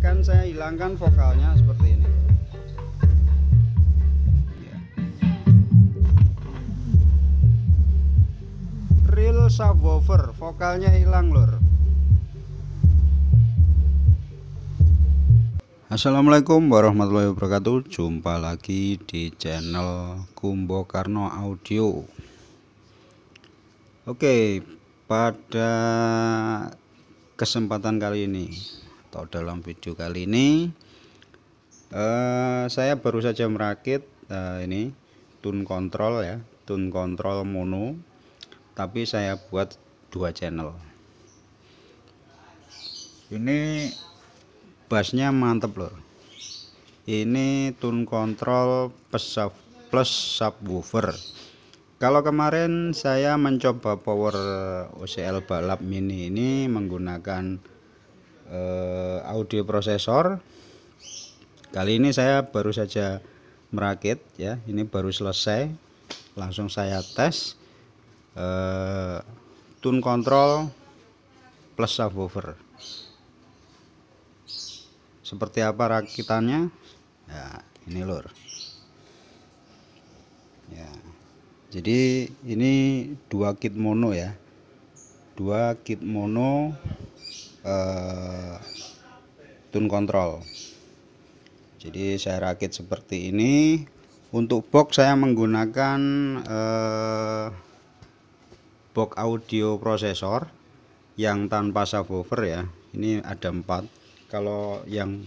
akan saya hilangkan vokalnya seperti ini. Real subwoofer vokalnya hilang lur. Assalamualaikum warahmatullahi wabarakatuh. Jumpa lagi di channel Kumbo Karno Audio. Oke pada kesempatan kali ini atau dalam video kali ini uh, saya baru saja merakit uh, ini tune control ya tune control mono tapi saya buat dua channel. Ini bassnya mantep loh. Ini tune control plus, subwoofer. Kalau kemarin saya mencoba power OCL balap mini ini menggunakan uh, audio prosesor. Kali ini saya baru saja merakit ya. Ini baru selesai. Langsung saya tes. Uh, tune control plus subwoofer. Seperti apa rakitannya? Ya ini lur. Ya. Jadi ini dua kit mono ya. Dua kit mono eh, tune control. Jadi saya rakit seperti ini. Untuk box saya menggunakan eh, box audio prosesor yang tanpa subwoofer ya. Ini ada empat. Kalau yang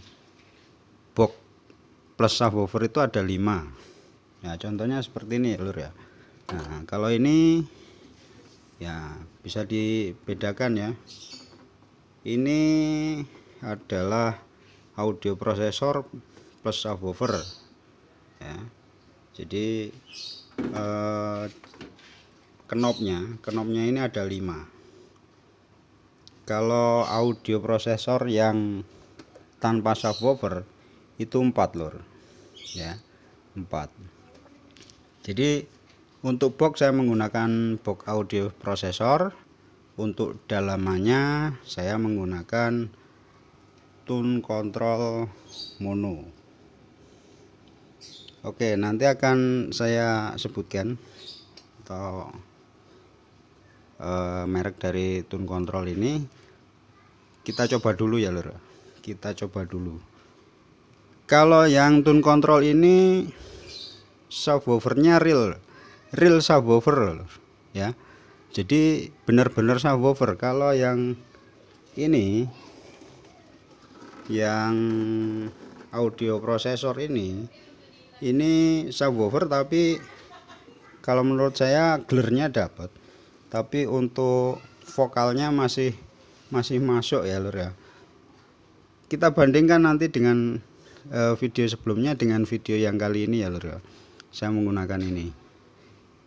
box plus subwoofer itu ada 5 ya contohnya seperti ini lur ya. Nah kalau ini ya bisa dibedakan ya ini adalah audio prosesor plus subwoofer. Ya. Jadi eh, knobnya knobnya ini ada 5 kalau audio prosesor yang tanpa subwoofer itu 4 lor ya 4 jadi untuk box saya menggunakan box audio prosesor untuk dalamannya saya menggunakan tune control mono. Oke nanti akan saya sebutkan atau uh, merek dari tune control ini. Kita coba dulu ya lor kita coba dulu. Kalau yang tune control ini subwoofernya real. Real subwoofer ya jadi benar-benar subwoofer. Kalau yang ini yang audio prosesor ini ini subwoofer tapi kalau menurut saya gelernya dapat tapi untuk vokalnya masih masih masuk ya lur ya. Kita bandingkan nanti dengan e, video sebelumnya dengan video yang kali ini ya lur ya. Saya menggunakan ini.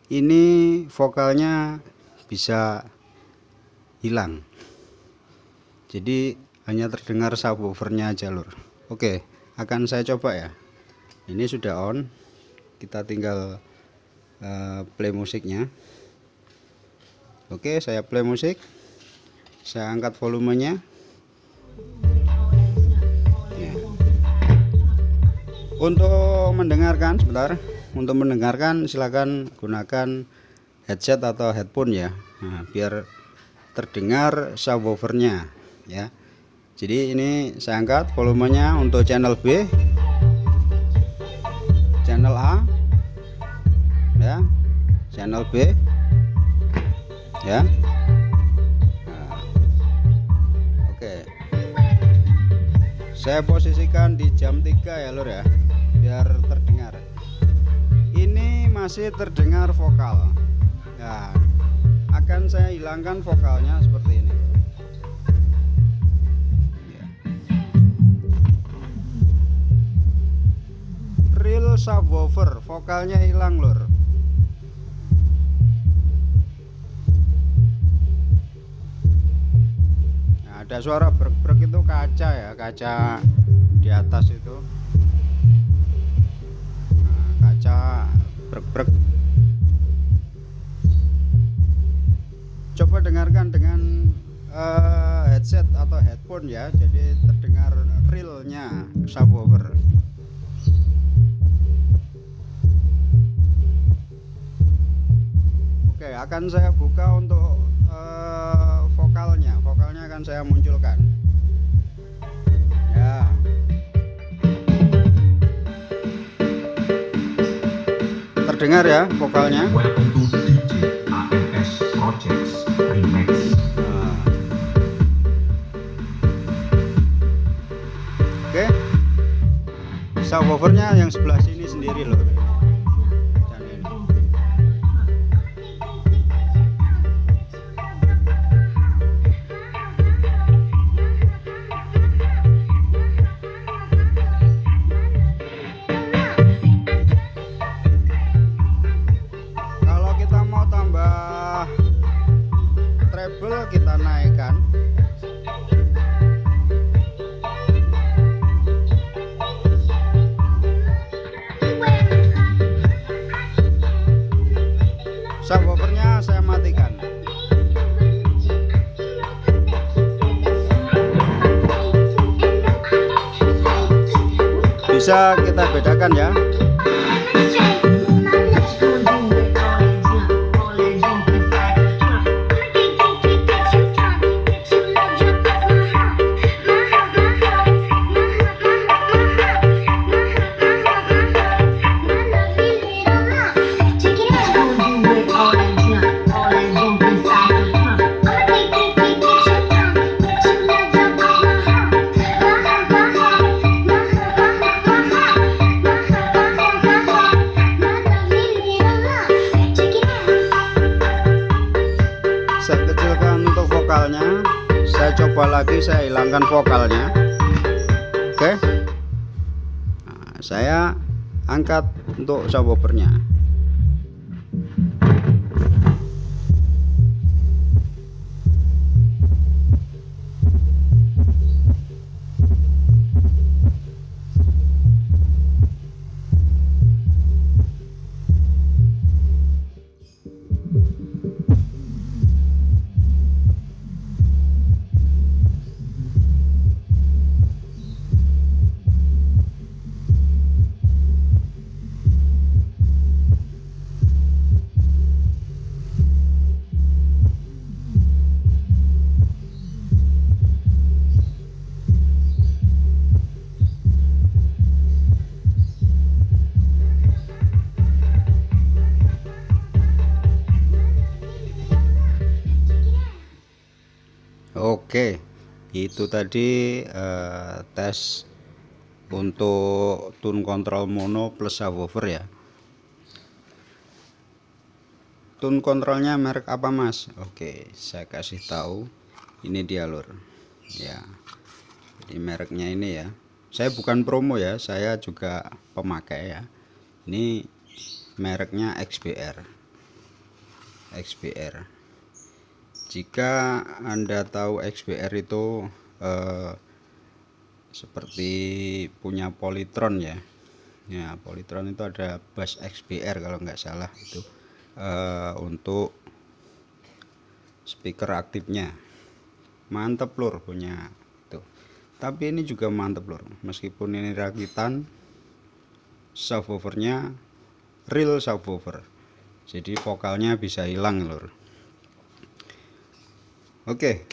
Ini vokalnya bisa hilang. Jadi hanya terdengar subwoofernya aja lur. Oke akan saya coba ya. Ini sudah on. Kita tinggal uh, play musiknya. Oke saya play musik. Saya angkat volumenya. Ya. untuk mendengarkan sebentar. Untuk mendengarkan silakan gunakan headset atau headphone ya. Nah, biar terdengar subwoofernya ya. Jadi ini saya angkat volumenya untuk channel B. Channel A ya. Channel B ya. Nah, oke. Saya posisikan di jam 3 ya lur ya biar terdengar. Ini masih terdengar vokal ya. Akan saya hilangkan vokalnya seperti ini. Real subwoofer vokalnya hilang lur. Ada suara brek-brek itu kaca ya kaca di atas itu. Nah, kaca brek-brek coba dengarkan dengan uh, headset atau headphone ya. Jadi terdengar real subwoofer. Oke akan saya buka untuk uh, vokalnya. Vokalnya akan saya munculkan. Ya. Terdengar ya vokalnya Subwoofernya yang sebelah sini sendiri loh. Treble kita naikkan subwoofernya saya matikan. Bisa kita bedakan ya lagi saya hilangkan vokalnya. Oke. Nah, saya angkat untuk subwoofernya Oke, itu tadi eh, tes untuk tune control mono plus subwoofer ya. Tune kontrolnya merek apa mas? Oke, saya kasih tahu. Ini dia lur. Ya, jadi mereknya ini ya. Saya bukan promo ya, saya juga pemakai ya. Ini mereknya XBR. XBR jika anda tahu XBR itu eh, seperti punya Polytron ya. Ya Polytron itu ada bass XBR kalau nggak salah itu eh, untuk speaker aktifnya. Mantep lur punya itu. Tapi ini juga mantep lur. Meskipun ini rakitan subwoofernya real subwoofer. Jadi vokalnya bisa hilang lur Oke,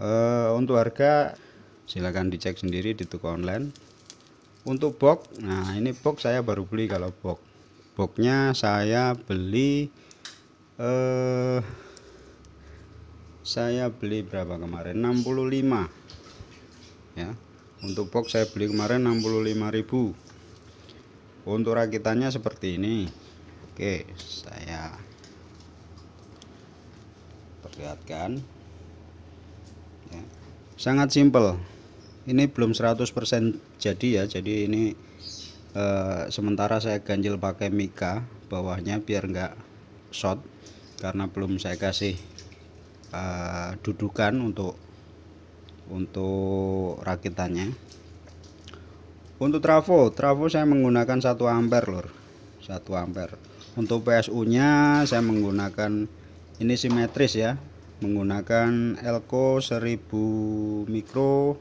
eh, untuk harga silahkan dicek sendiri di toko online. Untuk box, nah ini box saya baru beli kalau box. Boxnya saya beli, eh, saya beli berapa kemarin? 65 ya. Untuk box saya beli kemarin 65.000. Untuk rakitannya seperti ini. Oke, saya perlihatkan ya. sangat simpel. Ini belum 100% jadi ya. Jadi ini eh, sementara saya ganjil pakai mika bawahnya biar enggak short karena belum saya kasih eh, dudukan untuk untuk rakitannya. Untuk trafo trafo saya menggunakan 1 ampere lor 1 ampere. Untuk PSU nya saya menggunakan ini simetris ya menggunakan Elko 1000 mikro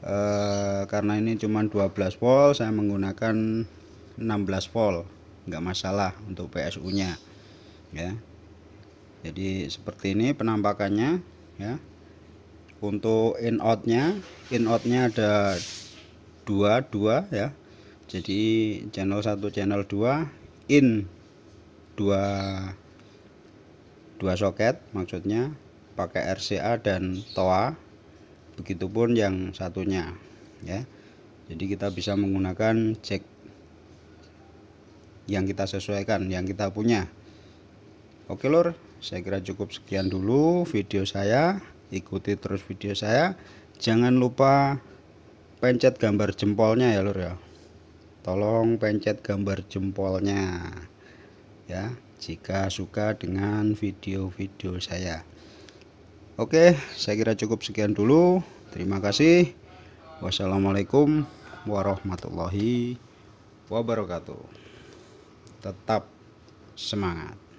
Eh, karena ini cuma 12 volt saya menggunakan 16 volt. Nggak masalah untuk PSU nya ya. Jadi seperti ini penampakannya ya. Untuk in out nya in out nya ada dua dua ya. Jadi channel 1 channel 2 in dua dua soket maksudnya pakai RCA dan TOA begitupun yang satunya ya. Jadi kita bisa menggunakan jack yang kita sesuaikan yang kita punya. Oke lor saya kira cukup sekian dulu video saya. Ikuti terus video saya. Jangan lupa pencet gambar jempolnya ya lor ya. Tolong pencet gambar jempolnya ya jika suka dengan video-video saya. Oke saya kira cukup sekian dulu. Terima kasih. Wassalamualaikum warahmatullahi wabarakatuh. Tetap semangat